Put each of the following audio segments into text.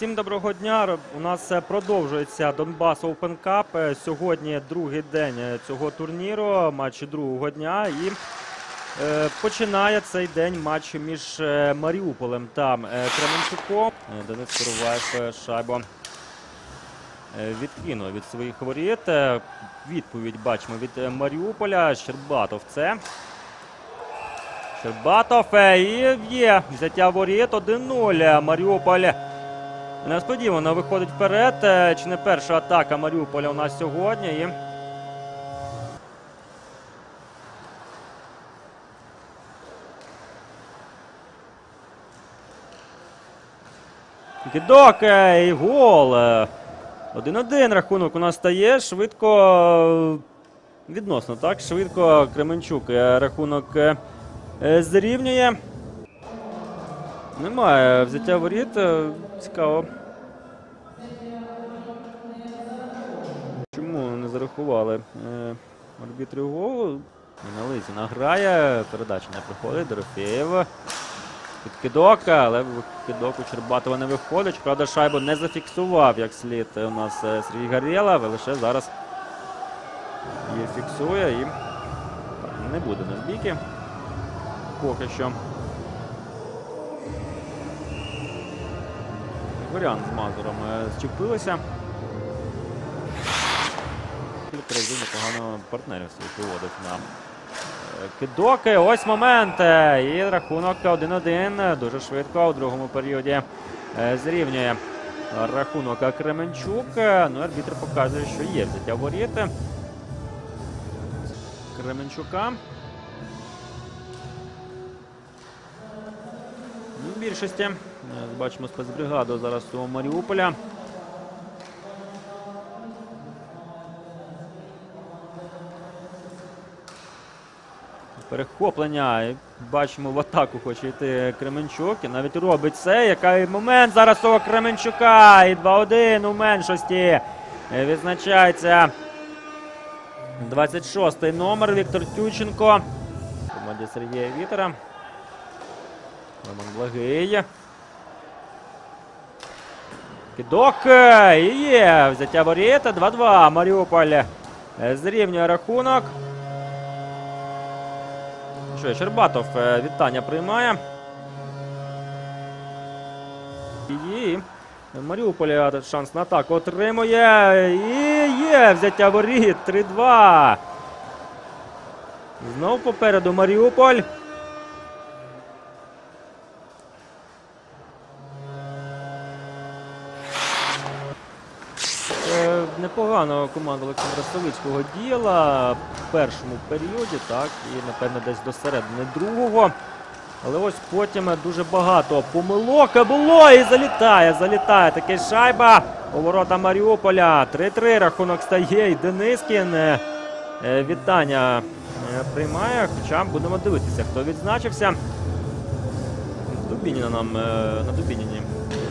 Всім доброго дня. У нас е, продовжується Донбас Open Cup. Е, Сьогодні другий день е, цього турніру, матч другого дня. І починає цей день матч між Маріуполем та Кременчуком. Денис Короваєв е, шайбу відкинув від своїх воріт. Відповідь бачимо від Маріуполя. Щербатов це. Щербатов і є взяття воріт 1-0. Маріуполь несподівано виходить вперед. Е, Чи не перша атака Маріуполя у нас сьогодні? І... Кидок е, і гол. Е, 1-1 рахунок у нас стає. Швидко. е, Відносно, так? Швидко Кременчук е, рахунок е, е, зрівнює. Немає взяття воріт. е, Цікаво. Чому не зарахували е, арбітри голу? Мінализіна грає, передача не приходить, Дорофєєв. Підкидок, але підкидок у Чербатова не виходить. Правда, шайбу не зафіксував як слід у нас е, Сергій Гарєлов, лише зараз її фіксує і не буде на збіки. Поки що. Варіант з Мазуром зчепилися. Кілька разів партнерів своїх виводив на е, кидоки. Ось момент. е, І рахунок 1-1. Дуже швидко у другому періоді е, зрівнює рахунок Кременчук. Ну, арбітр показує, що є взяття воріт. Кременчука. В більшості. Е, Бачимо спецбригаду зараз у Маріуполя. Перехоплення. Бачимо, в атаку хоче йти Кременчук. І навіть робить це. Який момент зараз у Кременчука. І 2-1 у меншості. Е, Відзначається 26-й номер Віктор Тюченко. Команді Сергія Вітера. Роман Благий. Кидок е, і є. Взяття воріт. 2-2. Маріуполь е, зрівнює рахунок. Що, Щербатов е, вітання приймає. І Маріуполя шанс на атаку отримує. І є взяття воріт. 3-2. Знов попереду Маріуполь. Непогано команда Олександра Савицького діяла в першому періоді, так, і напевно десь до середини другого. Але ось потім дуже багато помилок було і залітає, залітає таки шайба у ворота Маріуполя. 3-3 рахунок стає і Денискін. е, е, Вітання е, приймає, хоча будемо дивитися, хто відзначився. Дубініна нам на Дубініні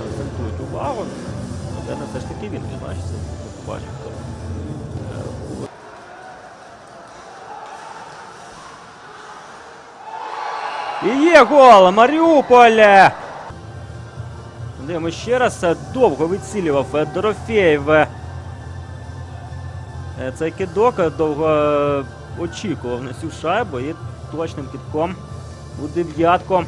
акцентують увагу. Напевно, все ж таки він відзначиться. Е, І є гол! Маріуполь! Дивимося ще раз. Довго відцілював е, Дорофєєв. е, Цей кидок довго е, очікував на цю шайбу і точним кидком у дев'ятку